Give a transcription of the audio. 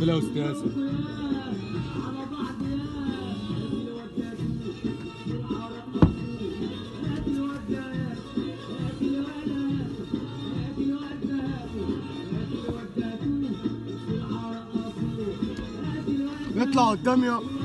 بلا أستاذ اطلع قدام يا